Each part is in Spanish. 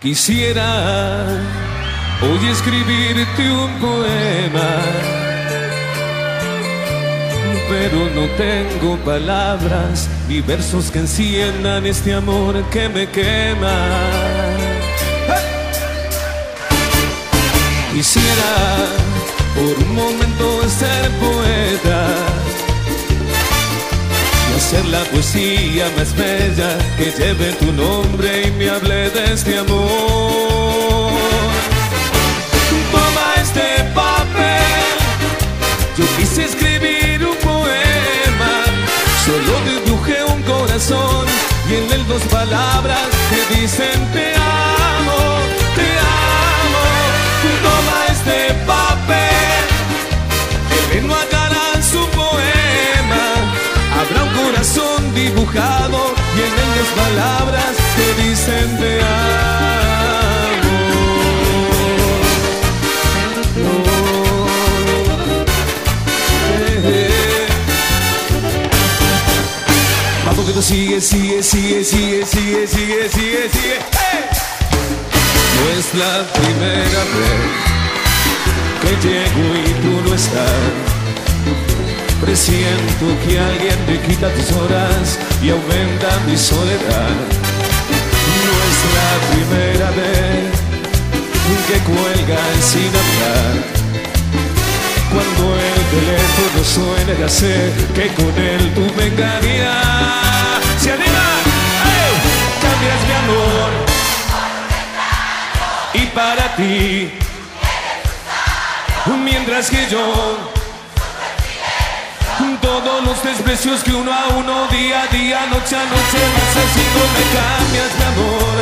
Quisiera hoy escribirte un poema, pero no tengo palabras ni versos que enciendan este amor que me quema. Quisiera por un momento la poesía más bella que lleve tu nombre y me hable de este amor. Toma este papel, yo quise escribir un poema, solo dibujé un corazón y en él dos palabras que dicen te palabras que dicen te amo. Eh, eh. Tú sigue, sigue, sigue, sigue, sigue, sigue, sigue, sigue. No es la primera vez que llego y tú no estás. Presiento que alguien te quita tus horas y aumenta mi soledad. No es la primera vez que cuelgan sin hablar. Cuando el teléfono suena ya sé que con él tú me engañas. ¡Se anima! ¡Ey! Cambias mi amor y para ti mientras que yo todos los desprecios que uno a uno día a día noche a noche haces y no me cambias mi amor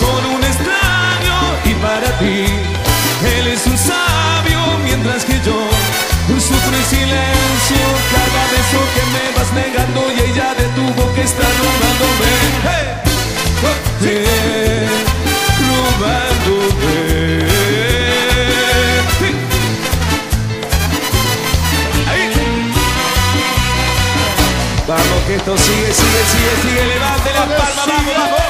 con un extraño y para ti Vamos que esto sigue, sigue, sigue, sigue, levante la palma, vamos, vamos.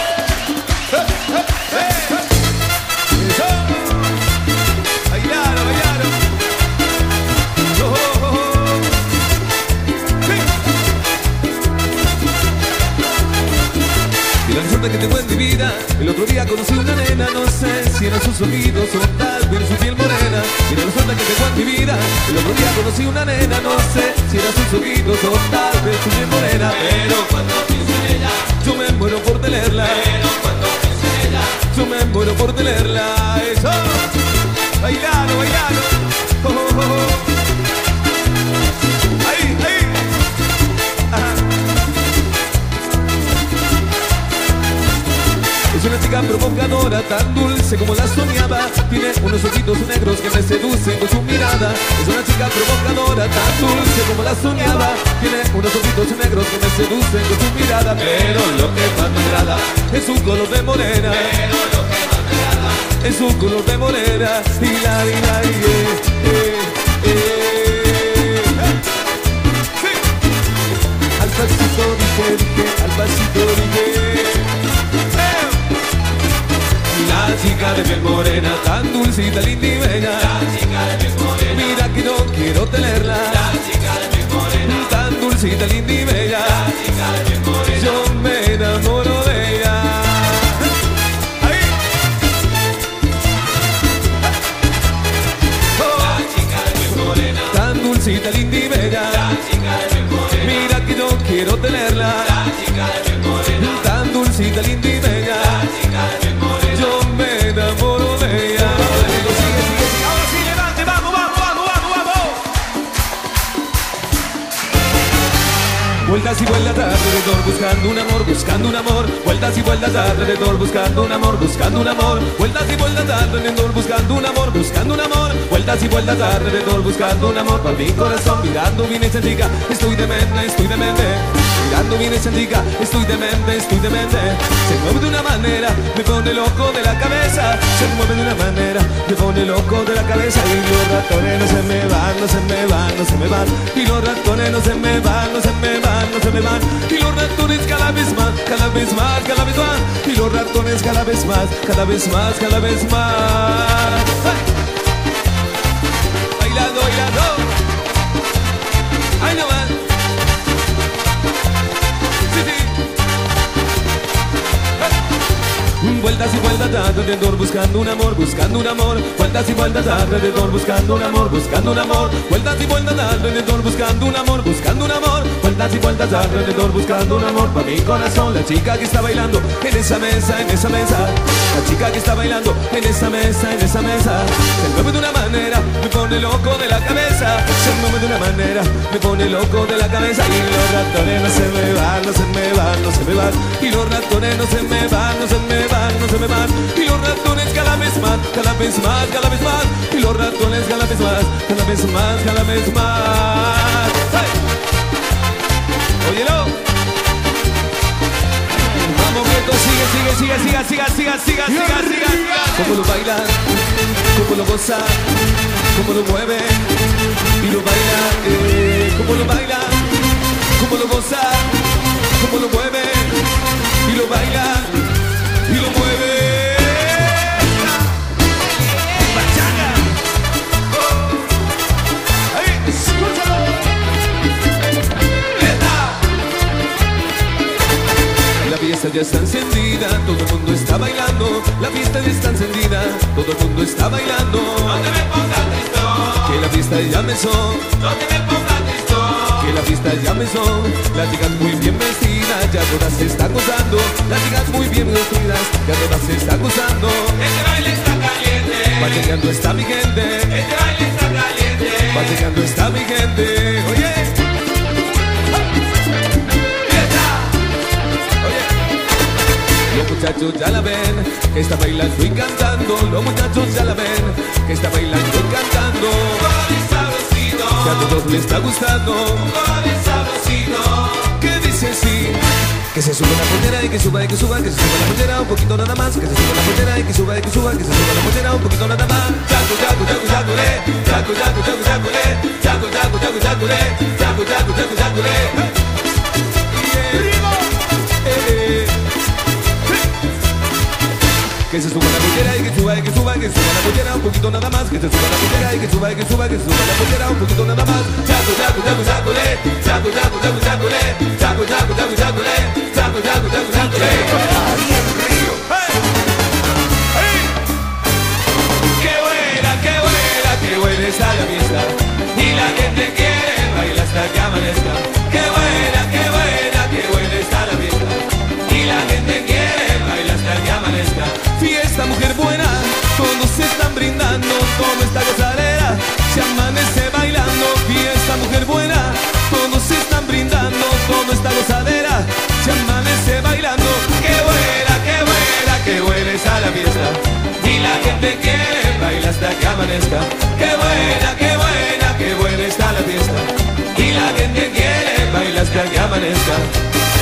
Bailaron, bailaron. Oh, oh, oh. Sí. Y la suerte que tengo en mi el otro día conocí una nena, no sé si eran sus oídos o tal vez su piel morena. Mira la suerte que tengo en mi vida, el otro día conocí una nena, no sé si eran sus oídos o tal vez su piel morena. Pero cuando pienso en ella, yo me muero por tenerla. Pero cuando pienso en ella, yo me muero por tenerla. Eso, bailalo, bailalo. Chica provocadora, tan dulce como la soñaba. Tiene unos ojitos negros que me seducen con su mirada. Es una chica provocadora, tan dulce como la soñaba. Tiene unos ojitos negros que me seducen con su mirada. Pero lo que más me agrada es su color de morena. Pero lo que más me agrada es su color de morena. Y la, y la, y eh, eh, eh. Al pasito dije, dije, al pasito dije. La chica de piel morena, tan dulcita, linda y bella. La chica de piel morena. Mira que no quiero tenerla. La chica de piel morena. Tan dulcita, linda y bella. La chica de piel morena. Yo me enamoro de ella. La chica de piel morena. Tan dulcita, linda y bella. La chica de piel morena. Mira que no quiero tenerla. La chica de piel morena. Tan dulcita, linda y bella. La chica de Vueltas y vueltas alrededor buscando un amor, buscando un amor. Vueltas y vueltas alrededor buscando un amor, buscando un amor. Vueltas y vueltas alrededor buscando un amor, buscando un amor. Vueltas y vueltas alrededor buscando un amor para mi corazón mirando esa chica. Estoy demente, estoy demente. Bailando viene esa chica Estoy demente, estoy demente. Se mueve de una manera, me pone loco de la cabeza. Se mueve de una manera, me pone loco de la cabeza. Y los ratones no se me van, no se me van, no se me van. Y los ratones no se me van, no se me van, no se me van. Y los ratones cada vez más, cada vez más, cada vez más. Y los ratones cada vez más, cada vez más, cada vez más. Bailando, bailando Alrededor buscando un amor, buscando un amor Vueltas y vueltas alrededor buscando un amor, buscando un amor Vueltas y vueltas alrededor buscando un amor, buscando un amor Vueltas y vueltas alrededor buscando un amor para mi corazón La chica que está bailando en esa mesa, en esa mesa La chica que está bailando en esa mesa, en esa mesa Se mueve de una manera, me pone loco de la cabeza Se mueve de una manera, me pone loco de la cabeza Y los ratones no se me van, no se me van, no se me van Y los ratones no se me van, no se me van, no se me van Y los ratones cada vez más, cada vez más, cada vez más Y los ratones cada vez más, cada vez más, cada vez más. ¡Hey! Óyelo. Vamos quieto, sigue, sigue, sigue, siga, siga, siga, siga, siga, siga, siga Cómo lo baila, cómo lo goza, cómo lo mueve Y lo baila, eh, cómo lo baila, cómo lo goza, cómo lo mueve Y lo baila ya está encendida, todo el mundo está bailando. La fiesta ya está encendida, todo el mundo está bailando. No te me pongas tristón, Que la fiesta ya empezó, no te me pongas tristón. que la fiesta ya empezó. Las chicas muy bien vestidas, ya todas se están gozando. Las chicas muy bien vestidas, ya todas se están gozando. Este baile está caliente, Va llegando está mi gente. este baile está caliente. Va llegando está mi gente, oye. Muchachos ya la ven, que está bailando y cantando. Los muchachos ya la ven, que está bailando y cantando. Que a todos les está gustando. Que dice sí. Que se suba la pollera y que suba y que suba, que se suba la pollera un poquito nada más, que se suba la pollera y que suba y que suba, que se suba la pollera un poquito nada más. Chaco, chaco, chaco, chaco, le, chaco, chaco, chaco, chaco, le, chaco, chaco, chaco, chaco, chaco, le. Yeah. Que se suba la pollera y que suba y que suba, que suba la pollera un poquito nada más, que se suba la pollera y que suba y que suba, que suba la pollera un poquito nada más. Chaco, chaco, chaco, chaco, le, chaco, chaco, chaco, chaco, le, chaco, chaco, chaco, chaco, le, chaco, chaco, chaco, chaco, le. ¡Hey! ¡Hey! ¡Qué buena, qué buena, qué buena está la fiesta! Y la gente quiere bailar hasta que amanezca. Amanezca. ¡Qué buena, qué buena, qué buena está la fiesta! Y la gente quiere bailar hasta que amanezca.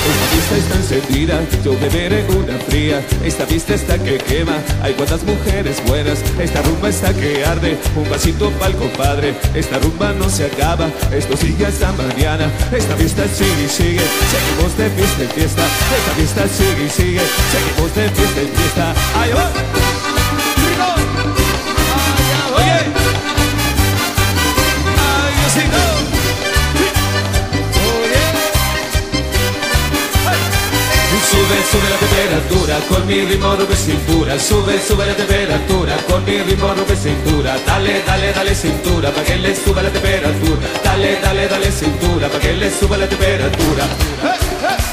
Esta fiesta está encendida, yo beberé una fría. Esta fiesta está que quema, hay cuantas mujeres buenas. Esta rumba está que arde, un vasito pa'l compadre. Esta rumba no se acaba, esto sigue hasta mañana. Esta fiesta sigue y sigue, seguimos de fiesta en fiesta. Esta fiesta sigue y sigue, seguimos de fiesta en fiesta. ¡Ay, va! Sube, sube la temperatura con mi ritmo de cintura. Sube, sube la temperatura con mi ritmo de cintura. Dale, dale, dale cintura para que le suba la temperatura. Dale, dale, dale cintura para que le suba la temperatura. ¡Vamos!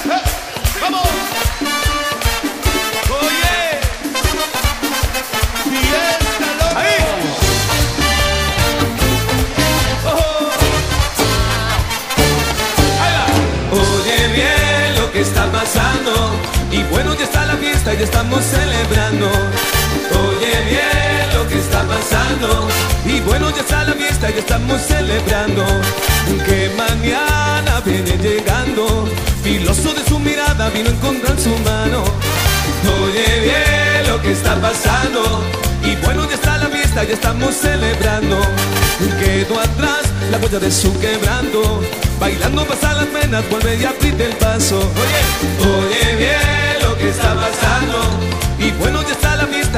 Estamos celebrando Oye bien lo que está pasando Y bueno ya está la fiesta ya estamos celebrando Que mañana viene llegando Filoso de su mirada vino a encontrar su mano. Oye bien lo que está pasando. Y bueno, ya está la fiesta, ya estamos celebrando. Quedó atrás la huella de su quebranto. Bailando pasa las penas, vuelve y apriete el paso. Oye, oye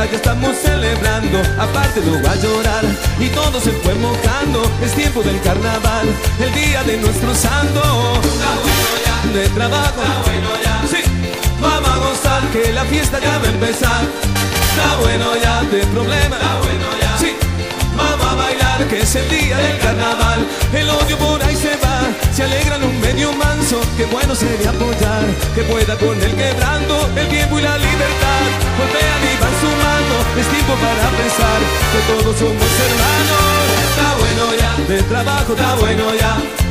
ya estamos celebrando. Aparte no va a llorar y todo se fue mojando. Es tiempo del carnaval, el día de nuestro santo. Está bueno ya, De trabajo, está bueno ya. sí, vamos a gozar que la fiesta ya va a empezar. Está bueno ya de ya. sí, vamos a bailar que es el día del carnaval. El odio por ahí se va, se alegran un manso. Qué bueno sería apoyar, que pueda con el quebrando el tiempo y la libertad. Golpean y van sumando, es tiempo para pensar que todos somos hermanos. Está bueno ya, de trabajo está bueno ya.